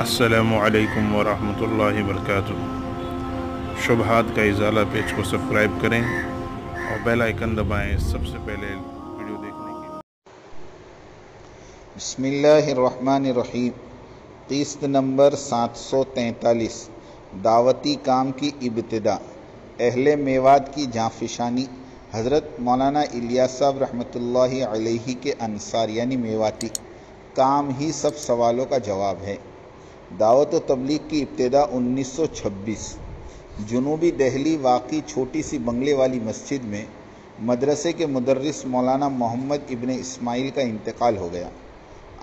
असलकम वरहमल वरक शुबहात का इजाला पेज को सब्सक्राइब करें और बेल आइकन दबाएँ सबसे पहले वीडियो देखने के बसमीम किस्त नंबर 743 दावती काम की इब्तदा। अहले मेवात की जाफिशानी। हज़रत मौलाना इलिया साहब रहमतुल्लाहि अलैहि के अंसार, यानी मेवाती। काम ही सब सवालों का जवाब है। दावत तबलीग की इब्तदा 1926 जनूबी दहली वाक़ी छोटी सी बंगले वाली मस्जिद में मदरसे के मुदर्रिस मौलाना मोहम्मद इबन इस्माइल का इंतकाल हो गया।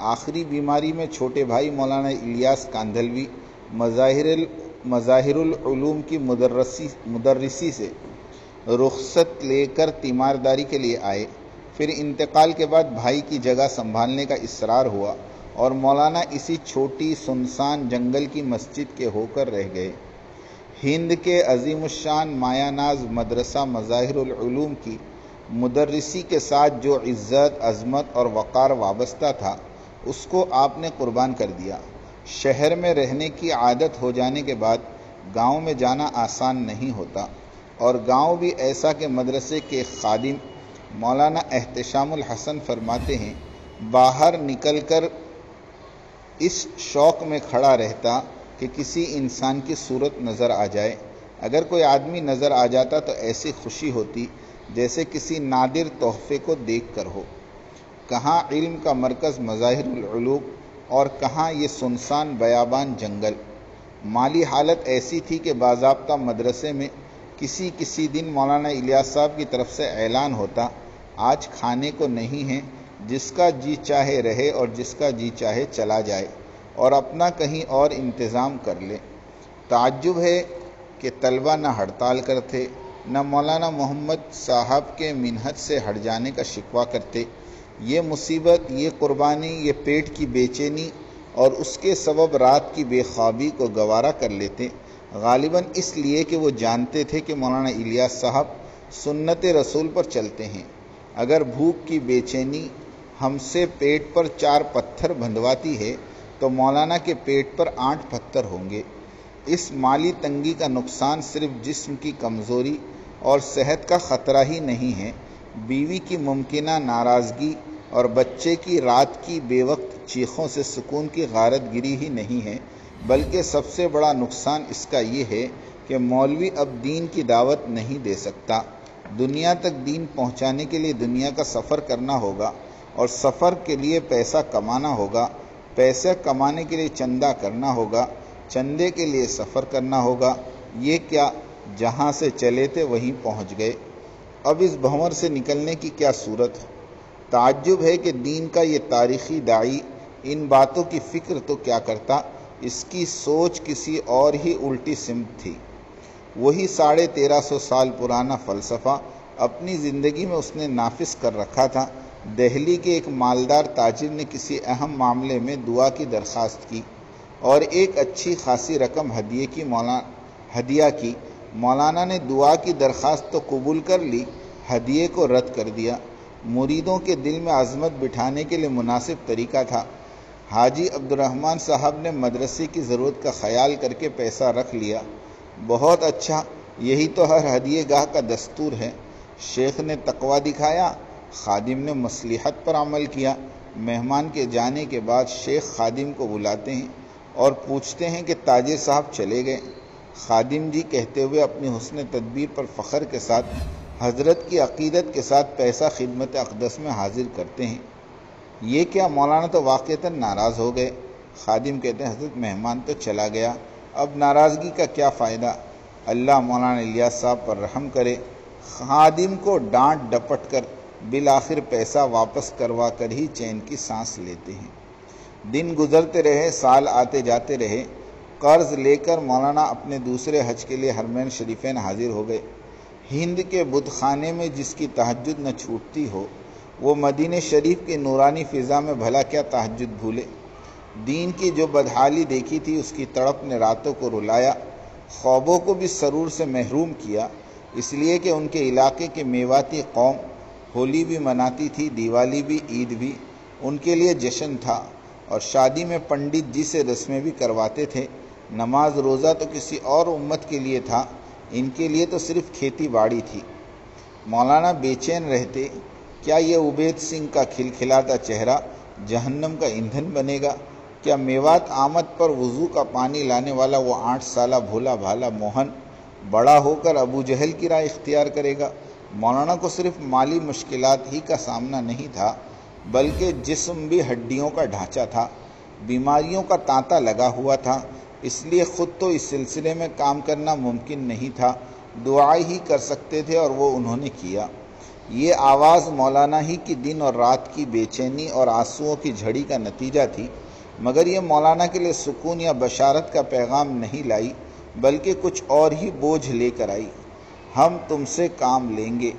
आखिरी बीमारी में छोटे भाई मौलाना इलियास कांधलवी मज़ाहिर मज़ाहिरुलूम की मदरसी मदरसी से रुखसत लेकर तीमारदारी के लिए आए। फिर इंतकाल के बाद भाई की जगह संभालने का इसरार हुआ। और मौलाना इसी छोटी सुनसान जंगल की मस्जिद के होकर रह गए। हिंद के अजीमशान मायानाज मदरसा मज़ाहिरुलूम की मुदर्रिसी के साथ जो इज़्ज़त, अज़मत और वक़ार वाबस्ता था, उसको आपने कुर्बान कर दिया। शहर में रहने की आदत हो जाने के बाद गाँव में जाना आसान नहीं होता और गाँव भी ऐसा कि मदरसे के खादिम मौलाना एहतशामुल हसन फरमाते हैं, बाहर निकलकर इस शौक में खड़ा रहता कि किसी इंसान की सूरत नज़र आ जाए। अगर कोई आदमी नज़र आ जाता तो ऐसी खुशी होती, जैसे किसी नादिर तोहफे को देख कर हो। कहाँ इल्म का मरकज़ मज़ाहिरूब और कहाँ ये सुनसान बयाबान जंगल। माली हालत ऐसी थी कि बाबा मदरसे में किसी किसी दिन मौलाना इलियास साहब की तरफ़ से ऐलान होता, आज खाने को नहीं है जिसका जी चाहे रहे और जिसका जी चाहे चला जाए और अपना कहीं और इंतज़ाम कर ले। ताज्जुब है कि तलबा न हड़ताल करते, न मौलाना मोहम्मद साहब के मिनहत से हट जाने का शिकवा करते। ये मुसीबत, ये कुर्बानी, ये पेट की बेचैनी और उसके सबब रात की बेख्वाबी को गवारा कर लेते। गालिबा इसलिए कि वो जानते थे कि मौलाना इलियास साहब सुन्नत रसूल पर चलते हैं। अगर भूख की बेचैनी हमसे पेट पर चार पत्थर बंधवाती है तो मौलाना के पेट पर आठ पत्थर होंगे। इस माली तंगी का नुकसान सिर्फ़ जिस्म की कमज़ोरी और सेहत का ख़तरा ही नहीं है। बीवी की मुमकिन नाराज़गी और बच्चे की रात की बेवक्त चीखों से सुकून की गारत गिरी ही नहीं है। बल्कि सबसे बड़ा नुकसान इसका ये है कि मौलवी अब दीन की दावत नहीं दे सकता। दुनिया तक दीन पहुँचाने के लिए दुनिया का सफ़र करना होगा। और सफ़र के लिए पैसा कमाना होगा। पैसे कमाने के लिए चंदा करना होगा। चंदे के लिए सफ़र करना होगा। ये क्या जहाँ से चले थे वहीं पहुँच गए। अब इस भंवर से निकलने की क्या सूरत? ताज्जुब है कि दीन का ये तारीख़ी दाई, इन बातों की फ़िक्र तो क्या करता? इसकी सोच किसी और ही उल्टी सिमत थी। वही साढ़े तेरह सौ साल पुराना फ़लसफ़ा अपनी ज़िंदगी में उसने नाफिस कर रखा था। दहली के एक मालदार ताजिर ने किसी अहम मामले में दुआ की दरख्वास्त की और एक अच्छी खासी रकम हदिये की मौला, हदिया की। मौलाना ने दुआ की दरख्वास्त तो कबूल कर ली, हदिये को रद्द कर दिया। मुरीदों के दिल में आज़मत बिठाने के लिए मुनासिब तरीका था। हाजी अब्दुलरहमान साहब ने मदरसे की ज़रूरत का ख्याल करके पैसा रख लिया। बहुत अच्छा यही तो हर हदिये गाह का दस्तूर है। शेख ने तकवा दिखाया खादिम ने मसलहत पर अमल किया। मेहमान के जाने के बाद शेख खादिम को बुलाते हैं और पूछते हैं कि ताजिर साहब चले गए। खादिम जी कहते हुए अपनी हुसन तदबीर पर फ़ख्र के साथ, हज़रत की अकीदत के साथ पैसा खिदमत अकदस में हाजिर करते हैं। ये क्या मौलाना तो वाक़ता नाराज़ हो गए? खादिम कहते हैं, हज़रत मेहमान तो चला गया। अब नाराज़गी का क्या फ़ायदा? अल्लाह मौलाना इलियास साहब पर रहम करे। खादिम को डांट डपट कर बिल आखिर पैसा वापस करवा कर ही चैन की सांस लेते हैं। दिन गुजरते रहे, साल आते जाते रहे। कर्ज लेकर मौलाना अपने दूसरे हज के लिए हरमैन शरीफेन हाजिर हो गए। हिंद के बुत खाने में जिसकी तहजद न छूटती हो, वो मदीन शरीफ की नूरानी फ़िज़ा में भला क्या तहजद भूले। दीन की जो बदहाली देखी थी, उसकी तड़प ने रातों को रुलाया, ख्वाबों को भी सरूर से महरूम किया, इसलिए कि उनके इलाके के मेवाती कौम होली भी मनाती थी, दिवाली भी, ईद भी। उनके लिए जश्न था और शादी में पंडित जी से रस्में भी करवाते थे। नमाज़, रोज़ा तो किसी और उम्मत के लिए था, इनके लिए तो सिर्फ़ खेती बाड़ी थी। मौलाना बेचैन रहते, क्या ये उबैद सिंह का खिलखिलाता चेहरा जहन्नम का ईंधन बनेगा? क्या मेवात आमद पर वज़ू का पानी लाने वाला वो आठ साल भोला भाला मोहन बड़ा होकर अबू जहल की राय इख्तियार करेगा? मौलाना को सिर्फ़ माली मुश्किल ही का सामना नहीं था, बल्कि जिस्म भी हड्डियों का ढांचा था, बीमारियों का तांता लगा हुआ था, इसलिए ख़ुद तो इस सिलसिले में काम करना मुमकिन नहीं था दुआ ही कर सकते थे और वो उन्होंने किया। ये आवाज़ मौलाना ही की दिन और रात की बेचैनी और आंसुओं की झड़ी का नतीजा थी, मगर ये मौलाना के लिए सुकून या बशारत का पैगाम नहीं लाई, बल्कि कुछ और ही बोझ लेकर आई। हम तुमसे काम लेंगे।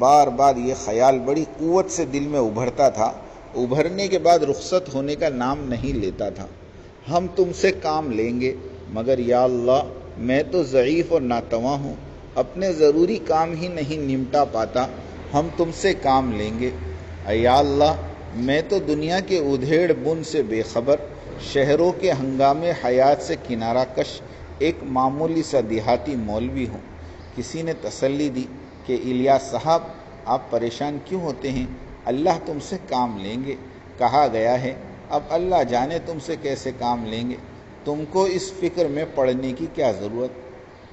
बार बार ये ख्याल बड़ी क़वत से दिल में उभरता था। उभरने के बाद रुख्सत होने का नाम नहीं लेता था। हम तुमसे काम लेंगे, मगर या अल्लाह, मैं तो ज़यीफ़ और नातवा हूँ। अपने ज़रूरी काम ही नहीं निमटा पाता। हम तुमसे काम लेंगे। या अल्लाह, मैं तो दुनिया के उधेड़ बुन से बेखबर, शहरों के हंगामे हयात से किनारा कश एक मामूली सा देहाती मौलवी हूँ। किसी ने तसल्ली दी कि इलियास साहब, आप परेशान क्यों होते हैं? अल्लाह तुमसे काम लेंगे। कहा गया है, अब अल्लाह जाने तुमसे कैसे काम लेंगे? तुमको इस फ़िक्र में पढ़ने की क्या ज़रूरत?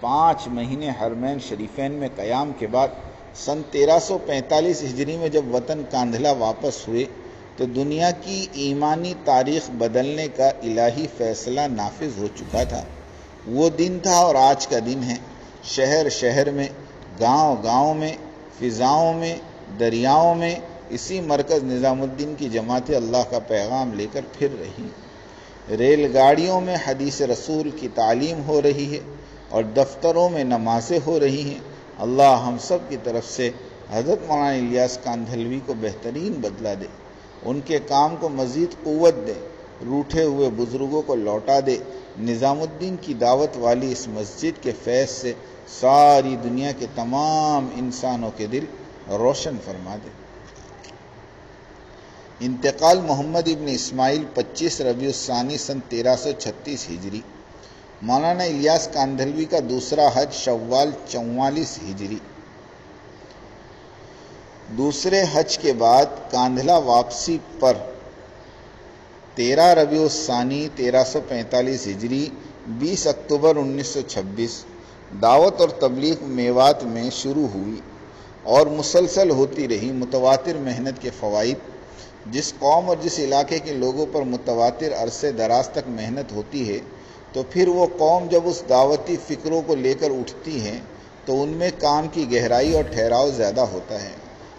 पाँच महीने हरमैन शरीफैन में क़याम के बाद सन 1345 हिजरी में जब वतन कांधला वापस हुए तो दुनिया की ईमानी तारीख बदलने का इलाही फैसला नाफिज हो चुका था। वो दिन था और आज का दिन है। शहर शहर में, गाँव गाँव में, फ़िज़ाओं में, दरियाओं में, इसी मरकज़ निज़ामुद्दीन की जमात अल्लाह का पैगाम लेकर फिर रही। रेलगाड़ियों में हदीस रसूल की तालीम हो रही है और दफ्तरों में नमाजें हो रही हैं। अल्लाह हम सब की तरफ़ से हज़रत मौलाना इलियास कांधलवी को बेहतरीन बदला दे, उनके काम को मज़ीद क़वत दे रूठे हुए बुज़ुर्गों को लौटा दे। निज़ामुद्दीन की दावत वाली इस मस्जिद के फैज़ से सारी दुनिया के तमाम इंसानों के दिल रोशन फरमा दे। इंतकाल मोहम्मद इबन इस्माइल 25 रबी सानी सन 1336 हिजरी, मौलाना इलियास कांधलवी का दूसरा हज शव्वाल चौवालीस हिजरी। दूसरे हज के बाद कांधला वापसी पर तेरह रबी सानी तेरह सौ पैंतालीस हिजरी, बीस अक्टूबर उन्नीस सौ छब्बीस, दावत और तबलीग मेवात में शुरू हुई और मुसलसल होती रही मुतवातिर मेहनत के फ़वाद जिस कौम और जिस इलाके के लोगों पर मुतवातिर अरसे दराज तक मेहनत होती है तो फिर वो कौम जब उस दावती फ़िक्रों को लेकर उठती हैं तो उनमें काम की गहराई और ठहराव ज़्यादा होता है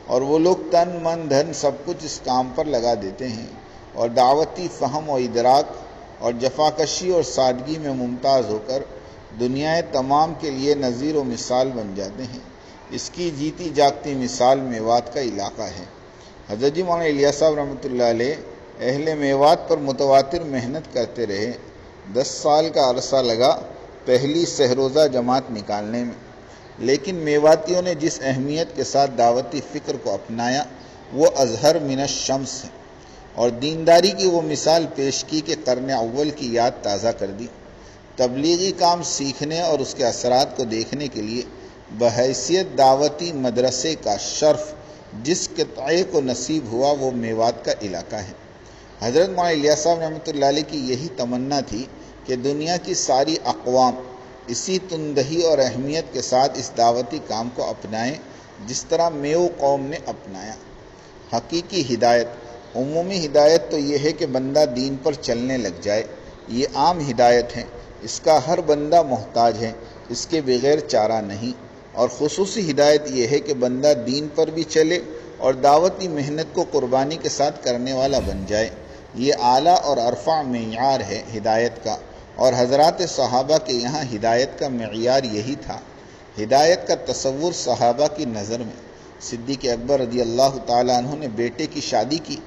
और वो लोग तन, मन, धन सब कुछ इस काम पर लगा देते हैं। और दावती, फ़हम और इदराक और जफाकशी और सादगी में मुमताज़ होकर दुनिया तमाम के लिए नज़ीर व मिसाल बन जाते हैं। इसकी जीती जागती मिसाल मेवात का इलाका है। हज़रत मौलाना इलिया साहब रहमत अहल मेवात पर मुतवातिर मेहनत करते रहे। दस साल का अरसा लगा पहली सहरोज़ा जमात निकालने में। लेकिन मेवातियों ने जिस अहमियत के साथ दावती फ़िक्र को अपनाया, वो अजहर मिन शम्स है। और दीनदारी की वो मिसाल पेश की कि करने अव्वल की याद ताज़ा कर दी। तबलीगी काम सीखने और उसके असरात को देखने के लिए बहैसियत दावती मदरसे का शर्फ जिस कतए को नसीब हुआ, वो मेवात का इलाका है। हज़रत मौलिया साहब रहमत की यही तमन्ना थी कि दुनिया की सारी अकवाम इसी तुंदही और अहमियत के साथ इस दावती काम को अपनाएँ, जिस तरह मेव कौम ने अपनाया। हकीकी हिदायत उमूमी हिदायत तो यह है कि बंदा दीन पर चलने लग जाए। ये आम हिदायत है। इसका हर बंदा मोहताज है। इसके बगैर चारा नहीं। और खसूसी हिदायत यह है कि बंदा दीन पर भी चले और दावती मेहनत को कुर्बानी के साथ करने वाला बन जाए। ये आला और अरफा मैार है हिदायत का। और हज़रत सहाबा के यहाँ हिदायत का मैार यही था। हिदायत का तस्वुर सहाबा की नज़र में। सिद्दीक अकबर रदी अल्लाह तु ने बेटे की शादी की।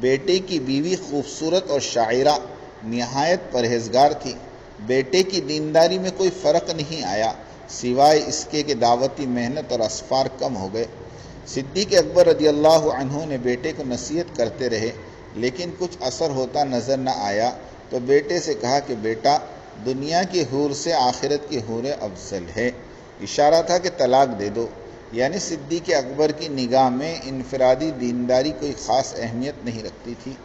बेटे की बीवी खूबसूरत और शायरा, नहायत परहेजगार थी। बेटे की दीनदारी में कोई फ़र्क नहीं आया, सिवाय इसके कि दावती मेहनत और असफार कम हो गए। सिद्दीक अकबर रदी अल्लाह ने बेटे को नसीहत करते रहे, लेकिन कुछ असर होता नज़र न आया तो बेटे से कहा कि, बेटा, दुनिया की हूर से आखिरत की हूर अफजल है। इशारा था कि तलाक दे दो। यानी सिद्दीक अकबर की निगाह में इनफरादी दीनदारी कोई ख़ास अहमियत नहीं रखती थी।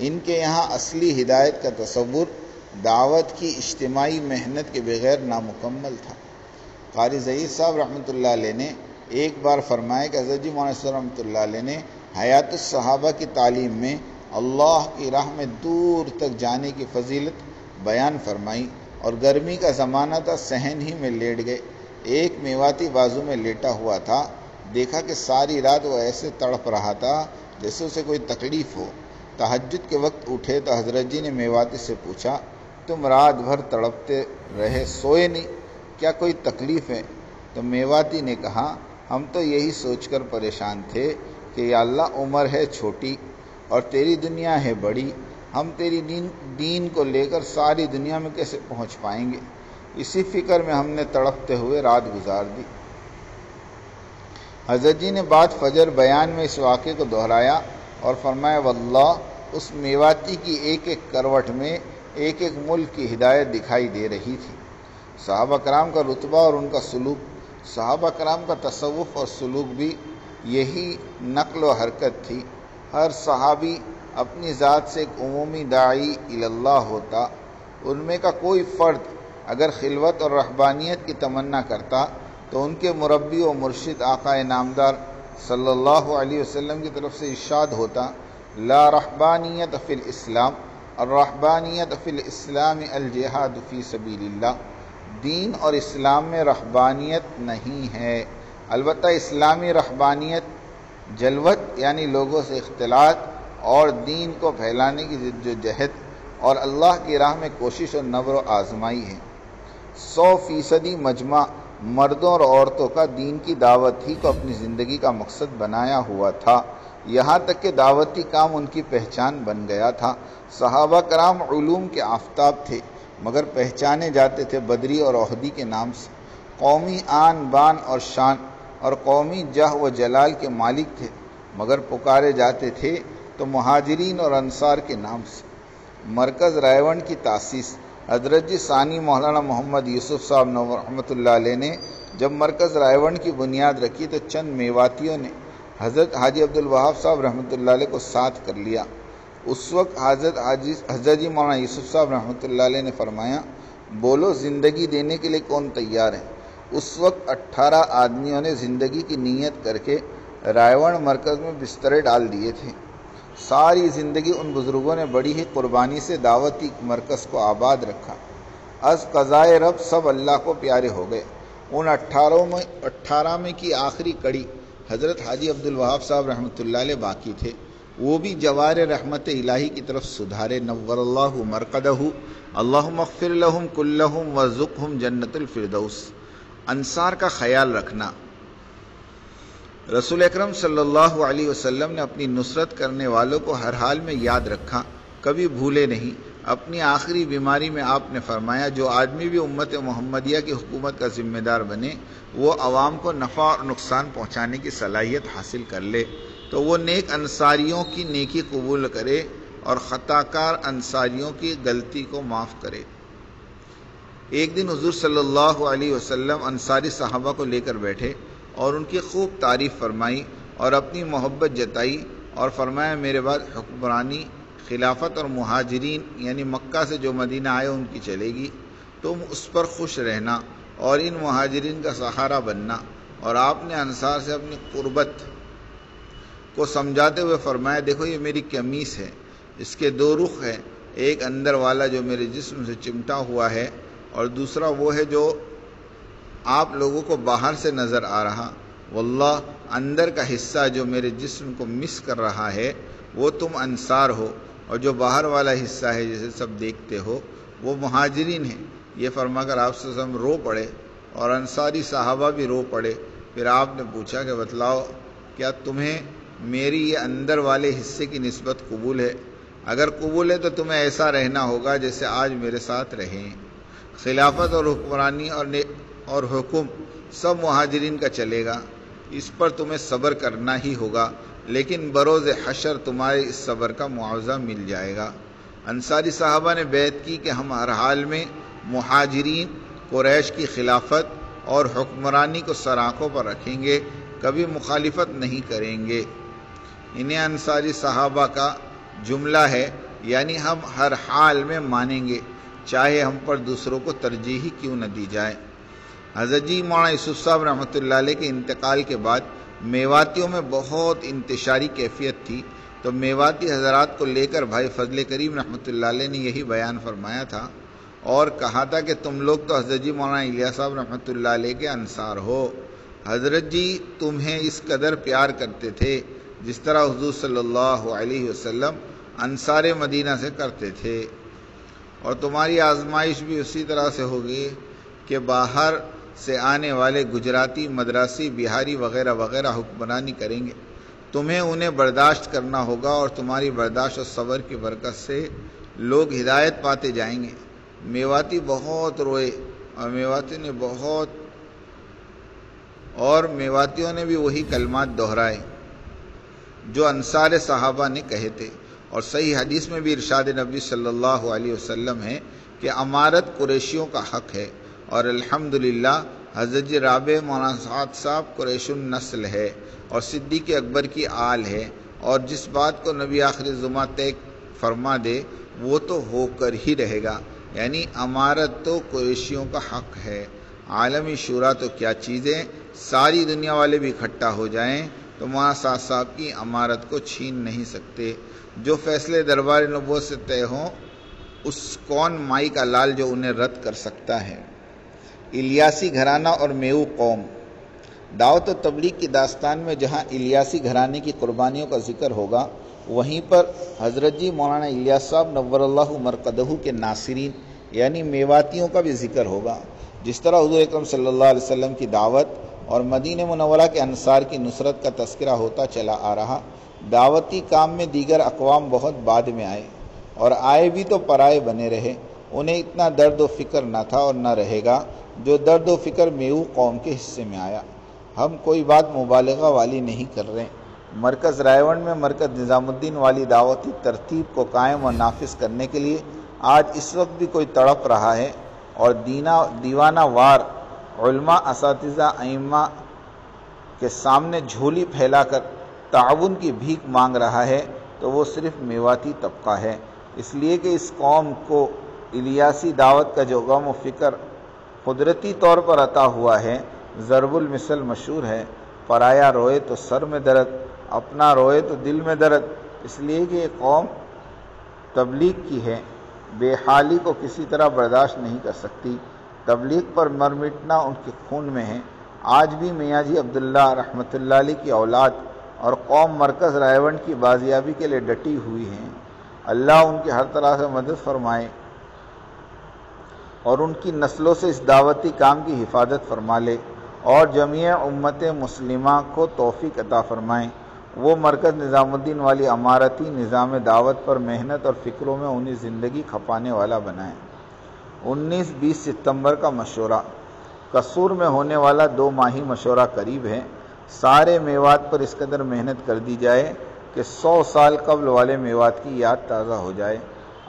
इनके यहाँ असली हिदायत का तस्वुर दावत की इज्तमाही मेहनत के बगैर नामुकम्मल था। कारी ज़ईद साहब रहमत ने एक बार फरमाया कि हज़रत जी रहमत ने हयात सहाबा की तालीम में अल्लाह की राह में दूर तक जाने की फजीलत बयान फरमाई और गर्मी का ज़माना था, सहन ही में लेट गए। एक मेवाती बाजू में लेटा हुआ था, देखा कि सारी रात वो ऐसे तड़प रहा था, जैसे उसे कोई तकलीफ़ हो। तहजद के वक्त उठे तो हज़रत जी ने मेवाती से पूछा, तुम रात भर तड़पते रहे, सोए नहीं? क्या कोई तकलीफ़ है? तो मेवाती ने कहा, हम तो यही सोचकर परेशान थे कि अल्लाह उम्र है छोटी और तेरी दुनिया है बड़ी, हम तेरी दीन दीन को लेकर सारी दुनिया में कैसे पहुँच पाएँगे? इसी फ़िक्र में हमने तड़पते हुए रात गुजार दी। हज़रत जी ने बात फजर बयान में इस वाक़े को दोहराया और फरमाया, वल्लाह, उस मेवाती की एक एक करवट में एक एक मुल्क की हिदायत दिखाई दे रही थी। साहब कराम का रुतबा और उनका सलूक, साहब कराम का तसवुफ़ और सलूक भी यही नकल व हरकत थी। हर सहाबी अपनी ज़ात से एक उमूमी दाई अल्लाह होता। उनमें का कोई फ़र्द अगर खिलवत और रहबानियत की तमन्ना करता तो उनके मुरबी व मुर्शिद आका नामदार सल्लल्लाहु अलैहि वसल्लम की तरफ़ से इशाद होता, ला रहबानियत फ़िल इस्लाम, और रहबानियत फ़िल इस्लाम अलजहाद फ़ी सबीलिल्लाह। दीन और इस्लाम में रहबानियत नहीं है। अलबत् इस्लामी रहबानियत जलवत, यानी लोगों से इख्तलात और दीन को फैलाने की जद्दोजहद और अल्लाह की राह में कोशिश और नबर आजमाई है। सौ फ़ीसदी मजमा मर्दों और औरतों का दीन की दावत ही को अपनी ज़िंदगी का मकसद बनाया हुआ था। यहाँ तक कि दावती काम उनकी पहचान बन गया था। सहाबा कराम के आफ्ताब थे, मगर पहचाने जाते थे बदरी और अहदी के नाम से। कौमी आन, बान और शान और कौमी जह व जलाल के मालिक थे, मगर पुकारे जाते थे तो महाजरीन और अंसार के नाम से। मरकज़ रायवण की तासीस हज़रत जी सानी मौलाना मोहम्मद यूसुफ साहब रहमत ने जब मरकज़ रायवण की बुनियाद रखी तो चंद मेवातियों ने हज़रत हाजी अब्दुल वहाब साहब रहमत को साथ कर लिया। उस वक्त हज़रत हाजी, हज़रत जी मौलाना यूसुफ साहब रहमत ने फरमाया, बोलो ज़िंदगी देने के लिए कौन तैयार है? उस वक्त अट्ठारह आदमियों ने ज़िंदगी की नीयत करके रायवण मरकज़ में बिस्तरे डाल दिए थे। सारी ज़िंदगी उन बुज़ुर्गों ने बड़ी ही कुर्बानी से दावती मरकज़ को आबाद रखा। अज कज़ाए रब सब अल्लाह को प्यारे हो गए। उन अट्ठारह में अट्ठारह में की आखिरी कड़ी हज़रत हाजी अब्दुल वहाब साहब रहमत बाकी थे। वो भी जवार रहमत इलाही की तरफ़ सुधारे। नवर मरकदहू अल्लाह मफ़िर लहम कुल्लहम वज़ुक़हम जन्नतुलफ़िरदौस अंसार का ख्याल रखना रसूल अकरम सल्लल्लाहु अलैहि वसल्लम ने अपनी नुसरत करने वालों को हर हाल में याद रखा, कभी भूले नहीं। अपनी आखिरी बीमारी में आपने फरमाया, जो आदमी भी उम्मत मोहम्मदिया की हुकूमत का जिम्मेदार बने, वो आवाम को नफ़ा और नुकसान पहुँचाने की सलाहियत हासिल कर ले। तो वो नेक अंसारियों की नेकी कबूल करे और ख़ताकार अंसारियों की गलती को माफ़ करे। एक दिन हजूर अलैहि वसल्लम अंसारी साहबा को लेकर बैठे। और उनकी खूब तारीफ़ फरमाई और अपनी मोहब्बत जताई और फरमाया, मेरे बाद हुक्मरानी, खिलाफत और महाजरीन, यानी मक्का से जो मदीना आए, उनकी चलेगी। तुम उस पर खुश रहना और इन महाजरीन का सहारा बनना। और आपने अनसार से अपनी कुर्बत को समझाते हुए फरमाया, देखो, ये मेरी कमीस है, इसके दो रुख हैं, एक अंदर वाला जो मेरे जिस्म से चिमटा हुआ है और दूसरा वो है जो आप लोगों को बाहर से नज़र आ रहा। वल्लाह, अंदर का हिस्सा जो मेरे जिस्म को मिस कर रहा है, वो तुम अंसार हो। और जो बाहर वाला हिस्सा है, जिसे सब देखते हो, वो महाजरीन है। ये फरमाकर आप हम रो पड़े, और अंसारी साहबा भी रो पड़े। फिर आपने पूछा कि बतलाओ, क्या तुम्हें मेरी ये अंदर वाले हिस्से की नस्बत कबूल है? अगर कबूल है तो तुम्हें ऐसा रहना होगा जैसे आज मेरे साथ रहें। खिलाफत और हुक्मरानी और और हुक्म सब महाजरीन का चलेगा। इस पर तुम्हें सब्र करना ही होगा, लेकिन बरोज़ हशर तुम्हारे इस सब्र का मुआवजा मिल जाएगा। अंसारी साहबा ने बैत की कि हम हर हाल में महाजरीन, कुरैश की खिलाफत और हुक्मरानी को सराखों पर रखेंगे, कभी मुखालिफत नहीं करेंगे। इन्हें अंसारी साहबा का जुमला है, यानी हम हर हाल में मानेंगे, चाहे हम पर दूसरों को तरजीह क्यों न दी जाए। हज़रत जी मौना यूसुफ साहब रहमत के इंतकाल के बाद मेवातियों में बहुत इंतशारी कैफियत थी। तो मेवाती हजरात को लेकर भाई फजल करीम रहमत ने यही बयान फरमाया था और कहा था कि तुम लोग तो हज़रत जी, मौलाना इलिया साहब रहमत के अनसार हो। हज़रत जी, तुम्हें इस कदर प्यार करते थे जिस तरह हजूर सल्लल्लाहु अलैहि वसल्लम अंसार मदीना से करते थे। और तुम्हारी आजमाइश भी उसी तरह से होगी कि बाहर से आने वाले गुजराती, मद्रासी, बिहारी वगैरह वगैरह हुक्मरानी करेंगे। तुम्हें उन्हें बर्दाश्त करना होगा और तुम्हारी बर्दाश्त और सब्र की बरकत से लोग हिदायत पाते जाएँगे। मेवाती बहुत रोए और मेवाती ने बहुत और मेवातियों ने भी वही कलमात दोहराए, जो अनसार सहाबा ने कहे थे। और सही हदीस में भी इरशाद नबी सल्लल्लाहु अलैहि वसल्लम है कि अमारत कुरैशियों का हक है। और अल्हम्दुलिल्लाह, हज़रत राब मौलाना साहब कुरैशन नस्ल है और सिद्दीक अकबर की आल है और जिस बात को नबी आखिर जुमा तय फरमा दे, वो तो होकर ही रहेगा। यानी अमारत तो कुरैशियों का हक है। आलमी शुरा तो क्या चीज़ें, सारी दुनिया वाले भी इकट्ठा हो जाएँ तो मौलाना साहब साहब की अमारत को छीन नहीं सकते। जो फैसले दरबार नबूत से तय हों, उस कौन माई का लाल जो उन्हें रद्द कर सकता है? इलियासी घराना और मेऊ कौम। दावत तबलीग की दास्तान में जहाँ इलियासी घराने की कुर्बानियों का ज़िक्र होगा, वहीं पर हज़रत जी मौलाना इलियास साहब नवर मरकदहू के नासरीन, यानी मेवातियों का भी ज़िक्र होगा। जिस तरह हजूर अकरम वसल्लम की दावत और मदीन मनवरा के अनसार की नुसरत का तस्करा होता चला आ रहा, दावती काम में दीगर अकवाम बहुत बाद में आए और आए भी तो पराए बने रहे, उन्हें इतना दर्द व फ़िक्र न था और न रहेगा जो दर्द व फ़िक्र मेऊ कौम के हिस्से में आया। हम कोई बात मुबालगा वाली नहीं कर रहे। मरकज़ रायवंड में मरकज़ निज़ामुद्दीन वाली दावती तरतीब को कायम और नाफिज करने के लिए आज इस वक्त भी कोई तड़प रहा है और दीना, दीवाना वार आइम्मा के सामने झोली फैलाकर ताउन की भीख मांग रहा है तो वो सिर्फ़ मेवाती तबका है। इसलिए कि इस कौम को इलियासी दावत का जो गम व फ़िक्र कुदरती तौर पर अता हुआ है, ज़रबुल मिसल मशहूर है, पराया रोए तो सर में दर्द, अपना रोए तो दिल में दर्द, इसलिए कि ये कौम तबलीग की है, बेहाली को किसी तरह बर्दाश्त नहीं कर सकती, तबलीग पर मर मिटना उनके खून में है। आज भी मियाँ जी अब्दुल्ला रहमतुल्लाह की औलाद और कौम मरकज़ रायवंड की बाजियाबी के लिए डटी हुई हैं। अल्लाह उनकी हर तरह से मदद फरमाए और उनकी नस्लों से इस दावती काम की हिफाजत फरमा ले और जमीय उम्मत मुस्लिमा को तोफ़ी अता फ़रमाएँ। वो मरकज़ निज़ामुद्दीन वाली अमारती निज़ाम दावत पर मेहनत और फ़िक्रों में उन्हें ज़िंदगी खपाने वाला बनाएँ। उन्नीस बीस सितंबर का मशवरा कसूर में होने वाला दो माही मशवरा करीब है। सारे मेवात पर इस कदर मेहनत कर दी जाए कि सौ साल कबल वाले मेवात की याद ताज़ा हो जाए।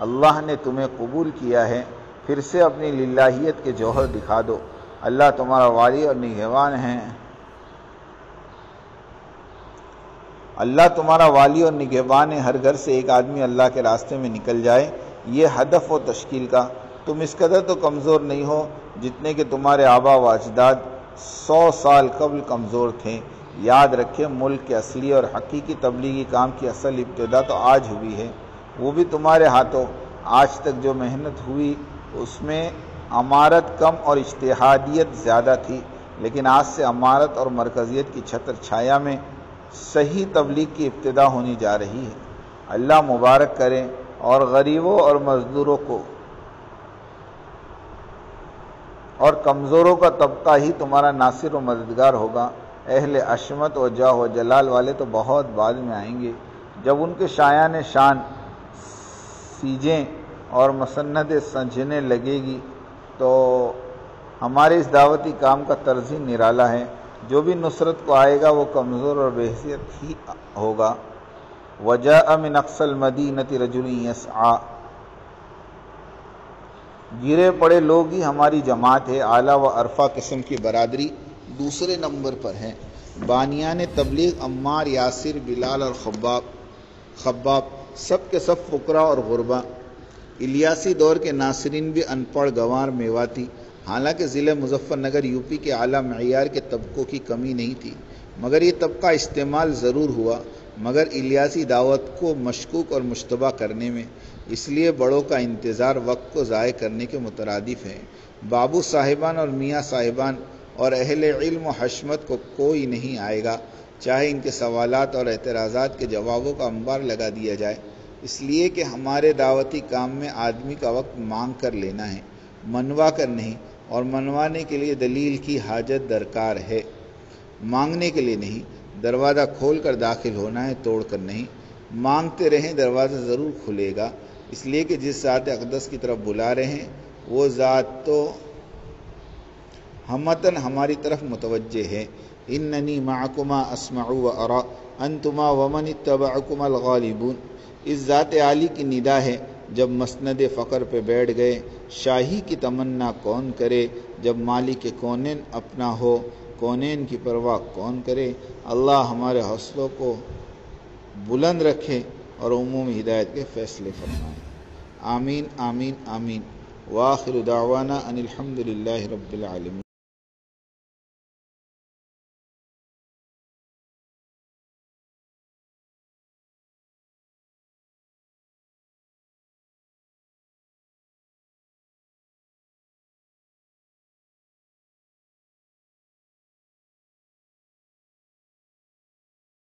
अल्लाह ने तुम्हें कबूल किया है। फिर से अपनी लिल्लाहियत के जौहर दिखा दो। अल्लाह तुम्हारा वाली और निगहवान है। अल्लाह तुम्हारा वाली और निगहबान है। हर घर से एक आदमी अल्लाह के रास्ते में निकल जाए, ये हदफ व तश्कील का। तुम इस कदर तो कमज़ोर नहीं हो जितने के तुम्हारे आबा व अजदाद सौ साल कबल कमज़ोर थे। याद रखें, मुल्क के असली और हकीकी तबलीगी काम की असल इब्तदा तो आज हुई है। वो भी तुम्हारे हाथों। आज तक जो मेहनत हुई उसमें अमारत कम और इश्तहादियत ज़्यादा थी, लेकिन आज से अमारत और मरकज़ियत की छतर छाया में सही तबलीग की इब्तदा होनी जा रही है। अल्लाह मुबारक करें और गरीबों और मज़दूरों को और कमज़ोरों का तबका ही तुम्हारा नासिर व मददगार होगा। अहल अशमत व जाह व जलाल वाले तो बहुत बाद में आएँगे। जब उनके शायान शान सीजें और मसन्नत सजने लगेगी तो हमारे इस दावती काम का तर्ज ही निराला है। जो भी नुसरत को आएगा, वो कमज़ोर और बेहसियत ही होगा। वजह अमिन अक्सल मदीनत रजुलस आ गिरे पड़े लोग ही हमारी जमात है। आला व अरफा किस्म की बरदरी दूसरे नंबर पर है। बानियान तबलीग अम्मार, यासिर, बिलाल और खब्बाब। खब्बाब सब के सब फकरा और गुरबा। इलियासी दौर के नासरीन भी अनपढ़ गंवार मेवाती हालाँकि ज़िले मुजफ्फरनगर, यूपी के आला मैार के तबकों की कमी नहीं थी, मगर ये तबका इस्तेमाल ज़रूर हुआ, मगर इलियासी दावत को मशकूक और मुशतबा करने में, इसलिए बड़ों का इंतज़ार वक्त को ज़ाय करने के मुतरदफ है। बाबू साहिबान और मियाँ साहिबान और अहल इल्म हशमत को कोई नहीं आएगा, चाहे इनके सवालात और एतराज़ात के जवाबों का अंबार लगा दिया जाए। इसलिए कि हमारे दावती काम में आदमी का वक्त मांग कर लेना है, मनवा कर नहीं, और मनवाने के लिए दलील की हाजत दरकार है। मांगने के लिए नहीं, दरवाज़ा खोल कर दाखिल होना है तोड़ कर नहीं। मांगते रहें, दरवाज़ा ज़रूर खुलेगा। इसलिए कि जिस ज़ात अकदस की तरफ़ बुला रहे हैं, वो ज़ात तो हमतन हमारी तरफ़ मुतवजह है। इन ननी माकुमा असमाऊ व अरा अनतुमा वमन तबाकुमल गालिबून। इस ज़ात आली की निदा है, जब मसंद फ़कर पे बैठ गए, शाही की तमन्ना कौन करे, जब मालिक कौनन अपना हो, कौनन की परवाह कौन करे, अल्लाह हमारे हौसलों को बुलंद रखे और उमूमी हिदायत के फ़ैसले फरमाए। आमीन आमीन आमीन। वाखिर दावाना अनिलहमदिल्ला रबालमीन